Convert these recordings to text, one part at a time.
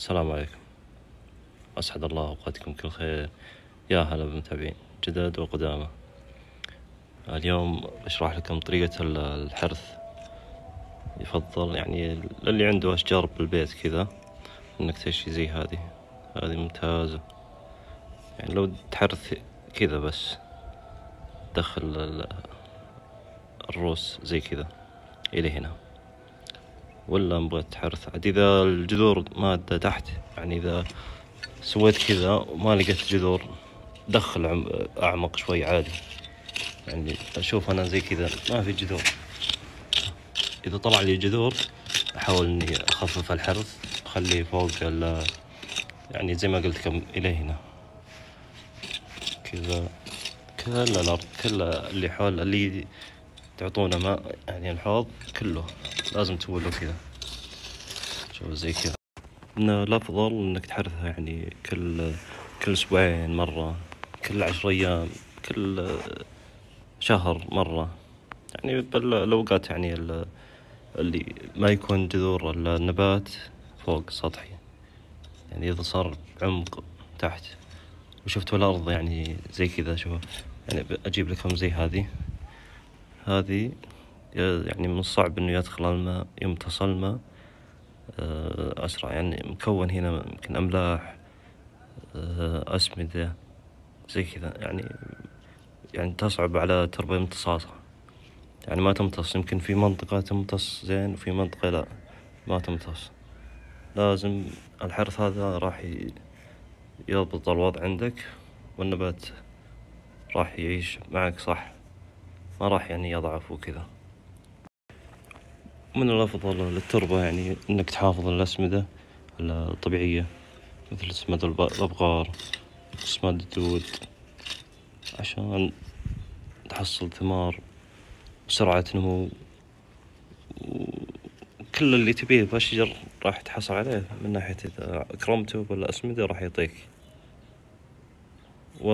السلام عليكم. أسعد الله أوقاتكم كل خير. يا هلا بالمتابعين جدد وقدامى. اليوم بشرح لكم طريقة الحرث. يفضل يعني للي عنده أشجار بالبيت كذا إنك تشي زي هذه. هذه ممتازة. يعني لو تحرث كذا بس دخل الروس زي كذا إلى هنا. ولا بغيت تحرث. عاد إذا الجذور مادة تحت يعني إذا سويت كذا وما لقيت جذور دخل أعمق شوي عادي. يعني أشوف أنا زي كذا ما في جذور. إذا طلع لي جذور أحاول إني أخفف الحرث أخليه فوق ال يعني زي ما قلت لكم إلى هنا. كذا كل الأرض كل اللي حول اللي تعطونه ماء يعني الحوض كله. لازم تسوي كذا. شوف زي كذا. من الأفضل إنك تحرثها يعني كل كل أسبوعين مرة كل عشر أيام كل شهر مرة. يعني بالأوقات يعني اللي ما يكون جذور النبات فوق سطحي. يعني إذا صار بعمق تحت. وشفتوا الأرض يعني زي كذا شوف. يعني أجيب لكم زي هذه. هذه يعني من الصعب إنه يدخل الماء يمتص الماء آه، أسرع. يعني مكون هنا يمكن أملاح آه، أسمدة زي كذا. يعني يعني تصعب على تربة امتصاصها يعني ما تمتص. يمكن في منطقة تمتص زين وفي منطقة لا ما تمتص. لازم الحرث هذا راح يضبط الوضع عندك والنبات راح يعيش معك صح. ما راح يعني يضعف وكذا. من الأفضل للتربة يعني إنك تحافظ الأسمدة الطبيعية مثل أسمدة الأبغار أسمدة الدود عشان تحصل ثمار وسرعة نمو. كل اللي تبيه بأشجر راح تحصل عليه من ناحية إذا أكرمته بالأسمدة راح يعطيك. و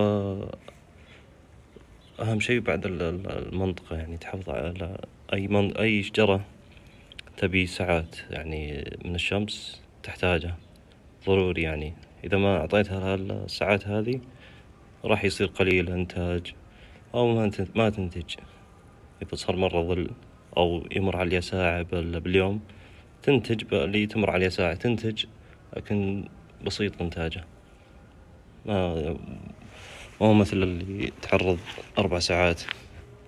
أهم شيء بعد المنطقة يعني تحافظ على أي من أي شجرة تبي ساعات يعني من الشمس تحتاجها. ضروري يعني. إذا ما أعطيتها الساعات هذه راح يصير قليل إنتاج أو ما ما تنتج. إذا صار مرة ظل أو يمر عليها ساعة باليوم تنتج اللي تمر عليها ساعة تنتج لكن بسيط إنتاجه. ما مو مثل اللي تعرض أربع ساعات.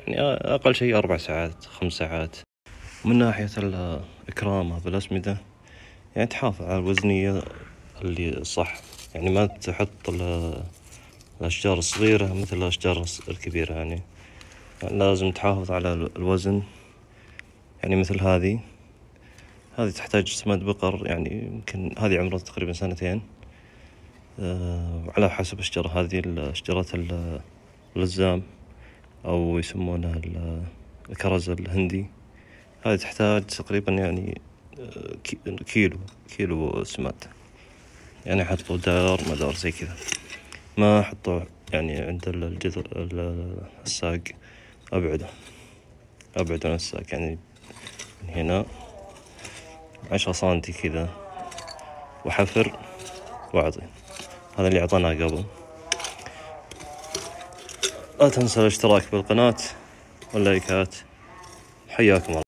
يعني أقل شيء أربع ساعات خمس ساعات. من ناحية إكرامها بالأسمدة يعني تحافظ على الوزنية اللي صح. يعني ما تحط الأشجار الصغيرة مثل الأشجار الكبيرة يعني. لازم تحافظ على الوزن. يعني مثل هذه. هذه تحتاج سماد بقر يعني يمكن هذه عمرها تقريبا سنتين. على حسب الشجرة هذه الشجرة اللزام أو يسمونها الكرز الهندي. هذه تحتاج تقريبا يعني آه، كيلو كيلو سماد. يعني حطوا دار مدار زي كذا. ما حطوا يعني عند الجذر الساق. أبعده أبعد عن الساق. يعني من هنا. عشرة سنتي كذا. وحفر وأعطي. هذا اللي أعطاناه قبل. لا تنسى الاشتراك بالقناة واللايكات. حياكم الله.